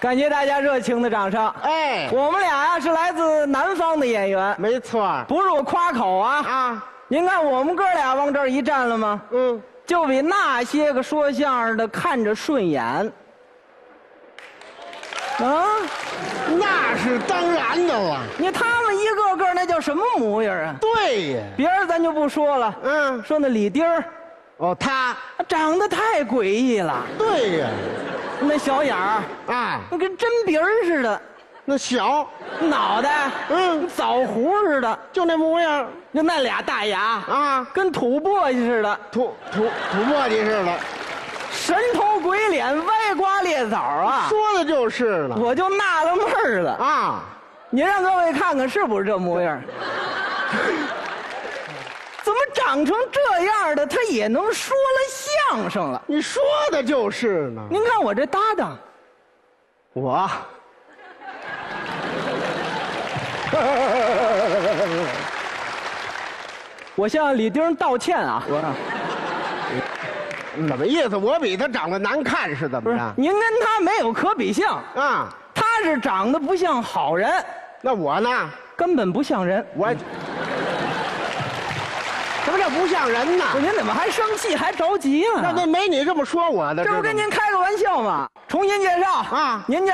感谢大家热情的掌声。哎，我们俩呀是来自南方的演员，没错。不是我夸口啊。啊，您看我们哥俩往这儿一站了吗？嗯，就比那些个说相声的看着顺眼。啊，那是当然的了。你他们一个个那叫什么模样啊？对呀，别人咱就不说了，嗯，说那李丁儿。哦，他，长得太诡异了，对呀，那小眼儿啊，那跟针鼻儿似的，那小，脑袋嗯，枣核似的，就那模样就那俩大牙啊，跟土簸箕似的，土土土簸箕似的，神头鬼脸，歪瓜裂枣啊！说的就是了。我就纳了闷儿了，啊，您让各位看看是不是这模样？长成这样的，他也能说了相声了？你说的就是呢。您看我这搭档，我，我向李丁道歉啊！我，怎么意思？我比他长得难看是怎么着？您跟他没有可比性，啊，他是长得不像好人，那我呢？根本不像人。我，什么叫不像人呢？不，您怎么还生气还着急呢？那那没你这么说我的，这不跟您开个玩笑吗？重新介绍啊您叫，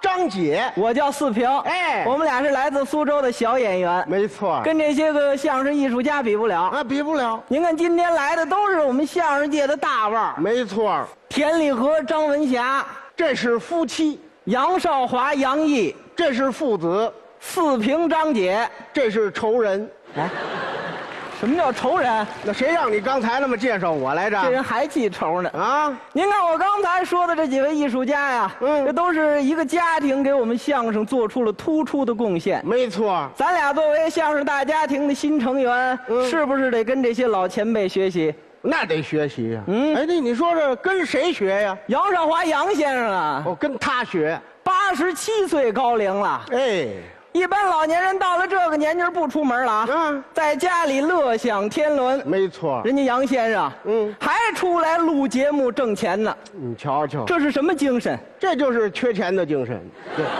张姐，我叫四平，哎我们俩是来自苏州的小演员，没错，跟这些个相声艺术家比不了。啊比不了，您看今天来的都是我们相声界的大腕儿，没错，田立和、张文霞、这是夫妻，杨少华、杨毅、这是父子，四平、张姐。这是仇人。哎，什么叫仇人？那谁让你刚才那么介绍我来着？这人还记仇呢。啊，您看我刚才说的这几位艺术家呀，嗯这都是一个家庭给我们相声做出了突出的贡献。没错，咱俩作为相声大家庭的新成员，嗯是不是得跟这些老前辈学习？那得学习呀。嗯哎，那你说这跟谁学呀？杨少华杨先生啊，我跟他学。八十七岁高龄了。哎，一般老年人到了这个年纪不出门了啊，嗯在家里乐享天伦。没错。人家杨先生，嗯还出来录节目挣钱呢，你瞧瞧，这是什么精神？这就是缺钱的精神。对，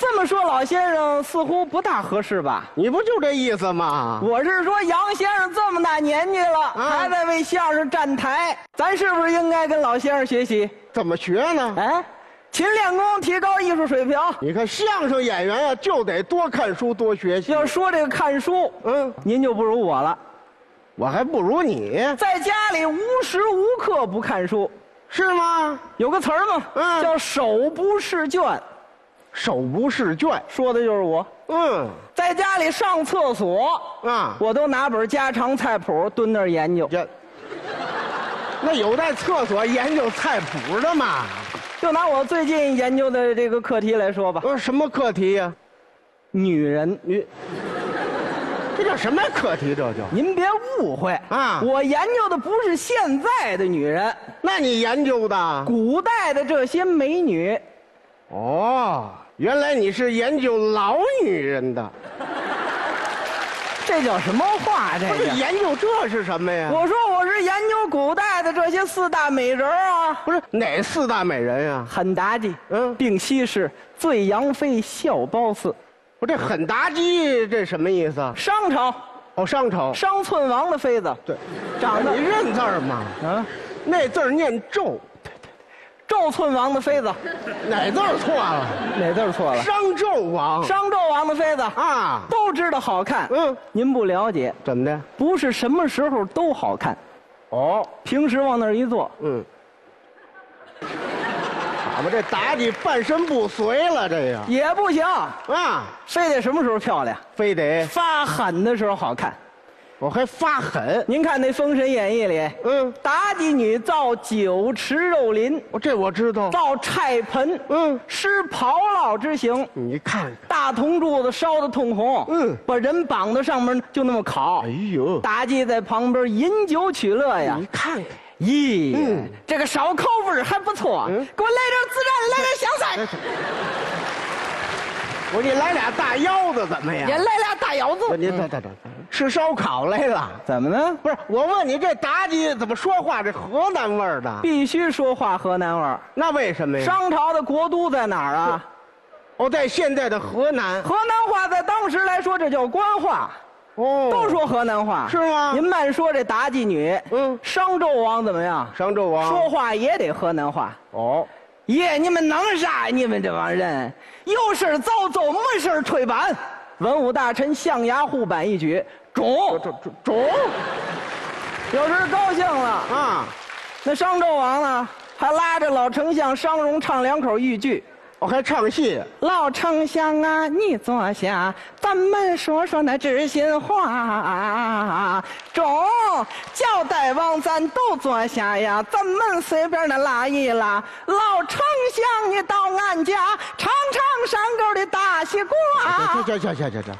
这么说，老先生似乎不大合适吧？你不就这意思吗？我是说，杨先生这么大年纪了，啊还在为相声站台，咱是不是应该跟老先生学习？怎么学呢？哎，勤练功，提高艺术水平。你看相声演员呀，就得多看书，多学习。要说这个看书，嗯，您就不如我了，我还不如你，在家里无时无刻不看书。是吗？有个词儿嘛，嗯叫手不释卷，手不释卷。说的就是我。嗯，在家里上厕所，啊，我都拿本家常菜谱蹲那儿研究。这那有在厕所研究菜谱的吗？就拿我最近研究的这个课题来说吧，呃，什么课题呀、女人，你这叫什么课题？这叫？您别误会啊我研究的不是现在的女人，那你研究的？古代的这些美女。哦，原来你是研究老女人的。这叫什么话？这不是个，研究这是什么呀？我说我是研究古代的这些四大美人啊，不是哪四大美人呀、很妲己，嗯并西施、醉杨妃、笑褒姒。不这很妲己这什么意思啊？商朝哦，商朝。商寸王的妃子，对，长得你认字儿吗？啊，那字儿念纣，纣寸王的妃子，哪字儿错了？哪字儿错了？商纣王。商纣王的妃子啊，都知道好看。嗯，您不了解，怎么的？不是什么时候都好看。哦，平时往那儿一坐，嗯。好吧，这打你半身不遂了，这个也不行，啊，非得什么时候漂亮？非得发狠的时候好看。我还发狠。您看那《封神演义》里，嗯，妲己女造酒池肉林，我这我知道。造菜盆，嗯，施炮烙之刑，你看看，大铜柱子烧得通红，嗯。把人绑在上面就那么烤。哎。呦，妲己在旁边饮酒取乐呀。你，看看，咦，嗯。这个烧烤味儿还不错，嗯。给我来点孜然，来点香菜。我给你来俩大腰子怎么样？也来俩大腰子。您等等等，吃烧烤来了？怎么呢？不是，我问你，这妲己怎么说话这河南味儿的？必须说话河南味儿。那为什么呀？商朝的国都在哪儿啊？哦，在现在的河南。河南话在当时来说，这叫官话，哦，都说河南话，是吗您慢说这妲己女，嗯商纣王怎么样？商纣王说话也得河南话。哦，爷，你们弄啥？你们这帮人有事儿早走，没事儿推板。文武大臣象牙护板一举，中。中中中有时高兴了，啊！那商纣王呢，还拉着老丞相商容唱两口豫剧。我还唱戏，老丞相啊，你坐下，咱们说说那知心话。中，叫大王咱都坐下呀，咱们随便的拉一拉。老丞相，你到俺家尝尝山沟的大西瓜。行行行行行行。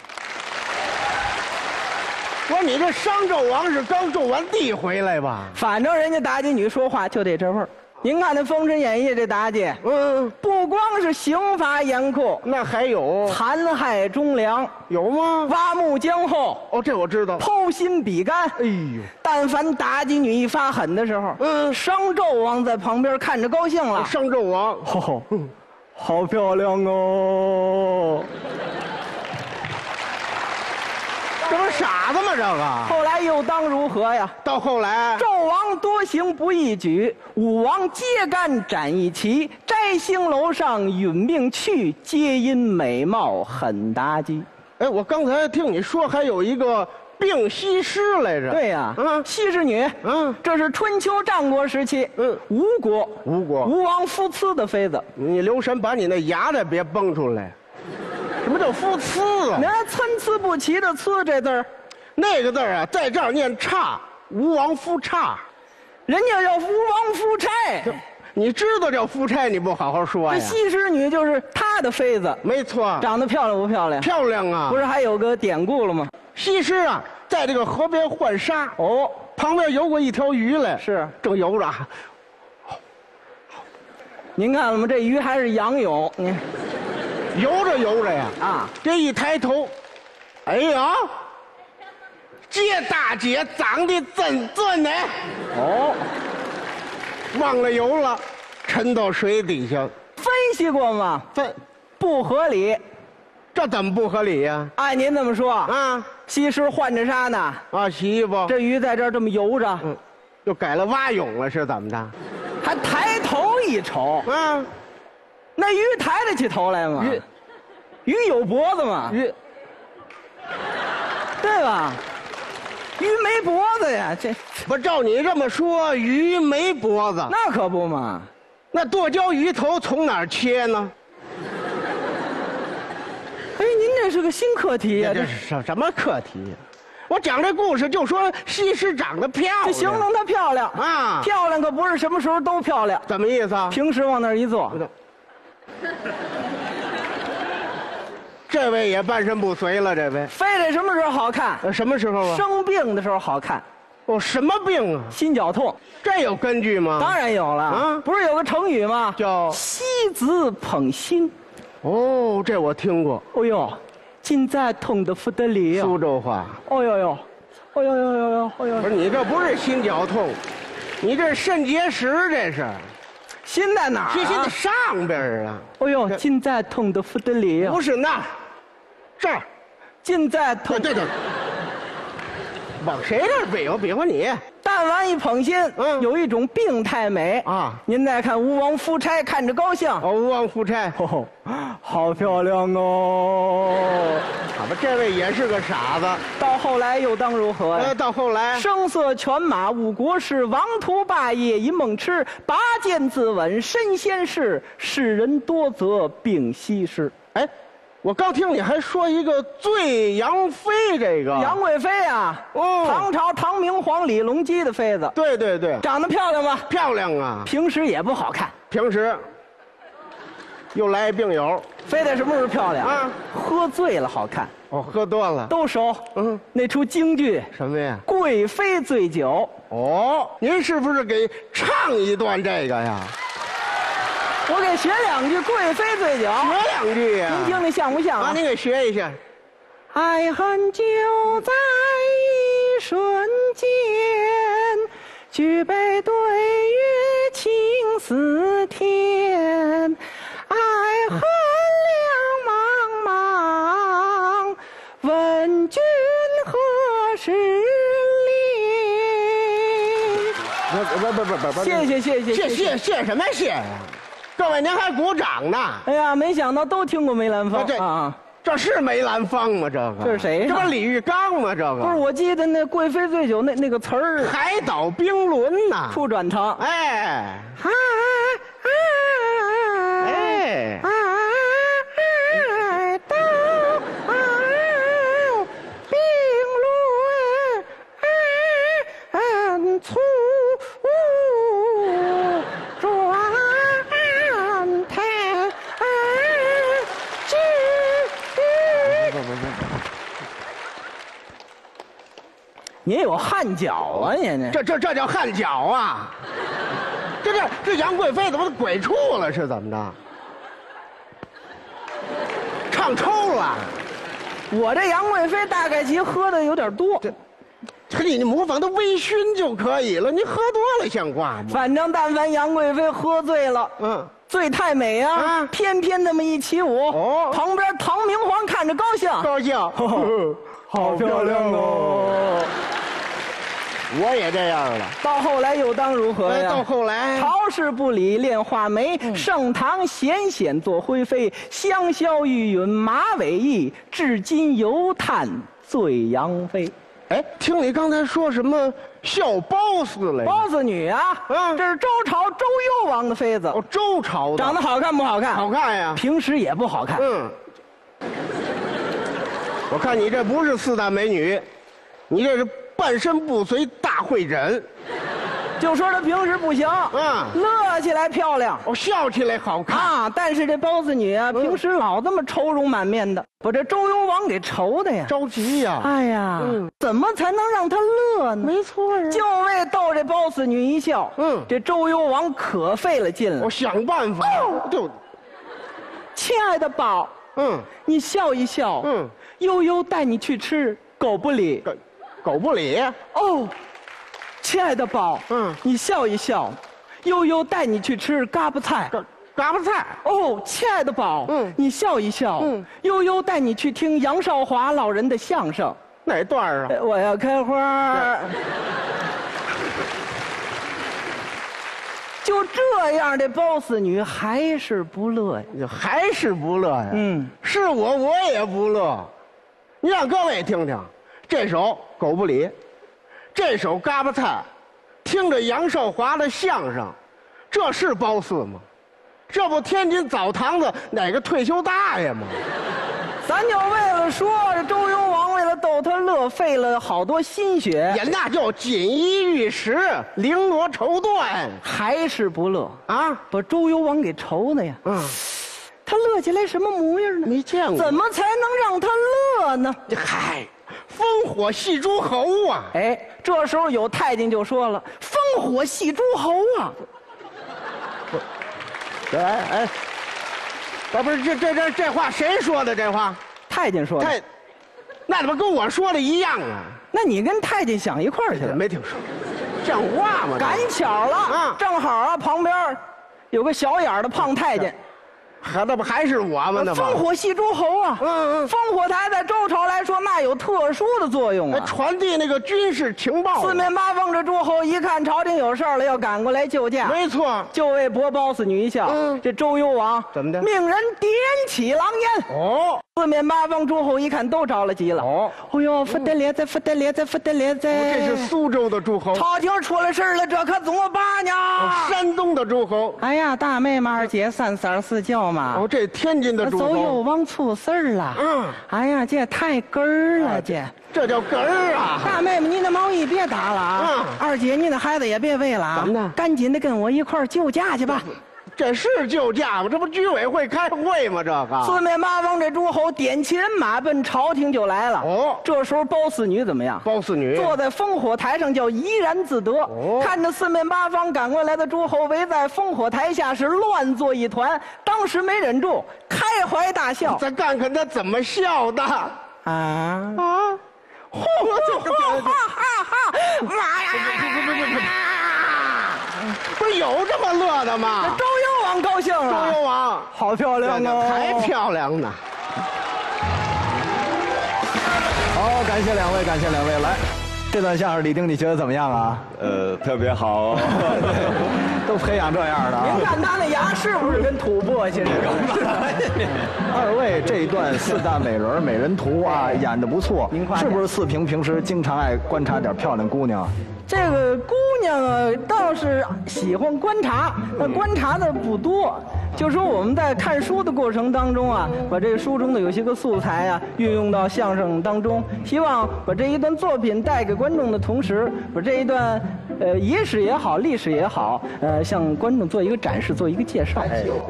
我说你这商纣王是刚种完地回来吧？反正人家妲己女说话就得这味儿。您看那《封神演义》这妲己，嗯，不光是刑罚严酷，那还有残害忠良，有吗？挖墓江后，哦，这我知道。剖心比干。哎呦，但凡妲己女一发狠的时候，嗯商纣王在旁边看着高兴了。商纣王，哦，好漂亮哦！这不是傻子吗？这个后来又当如何呀？到后来，纣王多行不义举，武王揭竿斩一旗，摘星楼上殒命去，皆因美貌狠妲己。哎，我刚才听你说还有一个病西施来着。对呀、嗯西施女，嗯这是春秋战国时期，嗯吴国，吴国吴王夫差的妃子。你留神把你那牙袋别崩出来。什么叫夫次啊？那参差不齐的“差”这字儿，那个字儿啊，在这儿念差，吴王夫差。人家叫吴王夫差。你知道叫夫差，你不好好说这呀？西施女就是他的妃子，没错，长得漂亮不漂亮？漂亮啊！不是还有个典故了吗？西施啊，在这个河边浣纱，哦，旁边游过一条鱼来，是正游着啊，您看了吗？这鱼还是仰泳，你游着游着呀，啊，这一抬头，哎呀，这大姐长得真俊呢，哦，忘了游了，沉到水底下。分析过吗？分不合理。这怎么不合理呀、按您这么说，啊？西施换着纱呢，啊，洗衣服，这鱼在这儿这么游着，嗯，又改了蛙泳了，是怎么着？还抬头一瞅，啊，那鱼抬得起头来吗？鱼鱼有脖子吗？鱼对吧？鱼没脖子呀，这不照你这么说，鱼没脖子，那可不嘛。那剁椒鱼头从哪儿切呢？哎，您这是个新课题呀、这这是什什么课题呀、我讲这故事就说西施长得漂亮，这形容她漂亮啊漂亮可不是什么时候都漂亮，怎么意思啊？平时往那儿一坐，这位也半身不遂了，这位，非得什么时候好看？呃，什么时候啊？生病的时候好看，哦，什么病啊？心绞痛，这有根据吗？当然有了。啊不是有个成语吗？叫西子捧心。哦，这我听过，哦呦，筋在痛得不得了。苏州话。哦呦呦，哦呦呦呦呦，哦呦，不是你这不是心绞痛，你这是肾结石，这是。心在哪儿、这心啊？在上边儿啊，哦呦，心在痛的不得了不。是那儿，这儿。心在痛对，对对。往谁这儿比划比划你？但凡一捧心，嗯有一种病态美啊您再看吴王夫差，看着高兴，哦，吴王夫差。哦，好漂亮哦。好吧，这位也是个傻子。到后来又当如何？到后来，声色犬马误国事，王图霸业一梦痴，拔剑自刎身先士，世人多则病西施。哎，我刚听你还说一个醉杨妃，这个。杨贵妃啊，哦。唐朝唐明皇李隆基的妃子，对对对，长得漂亮吗？漂亮啊！平时也不好看，平时。又来一病友，非得什么时候漂亮？啊？喝醉了好看，哦，喝多了，都熟。嗯，那出京剧。什么呀？《贵妃醉酒。哦，您是不是给唱一段这个呀？》，我给学两句《贵妃醉酒》，学两句呀、您听听像不像啊，啊？您给学一下。爱恨就在一瞬间，举杯对月情似天，爱恨两茫茫，问君何时离？不不不不不，谢谢谢谢谢谢谢什么谢呀、各位您还鼓掌呢？哎呀，没想到都听过梅兰芳啊这啊！这是梅兰芳吗？这个这是谁呀这不李玉刚吗？这个不是，我记得那《贵妃醉酒》那那个词儿海岛冰轮呐。处转成。哎哎哎，爱到冰轮处转台之。不不不不，您有汗脚啊，您这这这这叫汗脚啊！这这这杨贵妃怎么鬼畜了？是怎么着？唱抽了？我这杨贵妃大概其喝的有点多，这你你模仿他微醺就可以了，你喝多了像话吗？反正但凡杨贵妃喝醉了，嗯，醉太美啊，啊翩翩那么一起舞，哦旁边唐明皇看着高兴，高兴，好漂亮哦。我也这样了。到后来又当如何哎，呀？到后来，朝事不理恋画眉，盛唐显显作灰飞。香消玉殒马尾翼，至今犹叹醉杨妃。哎，听你刚才说什么笑褒姒来着？包子女啊，嗯这是周朝周幽王的妃子，哦，周朝的，长得好看不好看？好看呀。平时也不好看。嗯，我看你这不是四大美女，你这是半身不遂大会诊。就说她平时不行，嗯乐起来漂亮哦，笑起来好看。啊，但是这包子女啊，平时老这么愁容满面的，把这周幽王给愁的呀。着急呀、哎呀，嗯怎么才能让她乐呢？没错呀、就为逗这包子女一笑，嗯这周幽王可费了劲了我。想办法。就，亲爱的宝，嗯，你笑一笑，嗯，悠悠带你去吃狗不理。狗狗不理。哦，亲爱的宝，嗯你笑一笑，悠悠带你去吃嘎巴菜。嘎嘎巴菜。哦，亲爱的宝，嗯你笑一笑，嗯悠悠带你去听杨少华老人的相声。哪段儿啊？呃我要开花。就这样，这包子女还是不乐呀。还是不乐呀？嗯，是我我也不乐。你让各位听听，这首《狗不理》，这首《嘎巴菜》，听着杨少华的相声，这是褒姒吗？这不天津澡堂子哪个退休大爷吗？咱就为了说这周幽王为了逗他乐，费了好多心血，也那叫锦衣玉食，绫罗绸缎还是不乐，啊！把周幽王给愁的呀。嗯，他乐起来什么模样呢？没见过。怎么才能让他乐呢？嗨，烽火戏诸侯啊！哎，这时候有太监就说了：“烽火戏诸侯啊！”哎哎，啊不是这这这这话谁说的？这话太监说的。太，那怎么跟我说的一样啊？那你跟太监想一块儿去了，没听说，像话吗？赶巧了，啊正好啊，旁边有个小眼儿的胖太监，还那不还是我吗？那不烽火戏诸侯啊。嗯嗯烽火台在周朝来说，那有特殊的作用哎啊。传递那个军事情报。四面八方这诸侯一看朝廷有事儿了，要赶过来救驾。没错。就为博褒姒女一笑，嗯这周幽王怎么的命人点起狼烟。哦，四面八方诸侯一看都着了急了。哦哎呦，不得了哉，不得了哉，不得了哉！这是苏州的诸侯，朝廷出了事儿了，这可怎么办呢？山东的诸侯，哎呀，大妹妹、二姐、三嫂、四舅嘛，哦，这天津的诸侯走幽侯，王出事儿了。嗯，哎呀，这太根儿了，这。这叫根儿啊！大妹妹，你的毛衣别打了啊！嗯二姐，你的孩子也别喂了啊！赶紧的跟我一块儿救驾去吧！这是救驾吗？这不居委会开会吗？这个四面八方这诸侯点齐人马奔朝廷就来了。哦这时候褒姒女怎么样？褒姒女坐在烽火台上叫怡然自得，哦看着四面八方赶过来的诸侯围在烽火台下是乱作一团，当时没忍住，开怀大笑再看看他怎么笑的啊！啊！嚯嚯嚯哈哈哈！妈呀！不是有这么乐的吗？周幽王高兴周了，幽王，好漂亮哦！还漂亮呢。好，感谢两位，感谢两位。来，这段相声李丁你觉得怎么样啊？呃，特别好。都培养这样的啊您。看他那牙是不是跟土拨似的？二位这一段四大美人美人图啊，演的不错您夸。是不是四平平时经常爱观察点漂亮姑娘？这个姑娘啊，倒是喜欢观察，那观察的不多。就说我们在看书的过程当中啊，把这个书中的有些个素材啊运用到相声当中，希望把这一段作品带给观众的同时，把这一段呃野史也好，历史也好，呃向观众做一个展示，做一个介绍。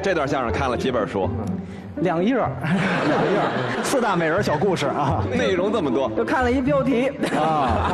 这段相声看了几本书，两页儿，四大美人小故事啊。内容这么多。就看了一标题。啊。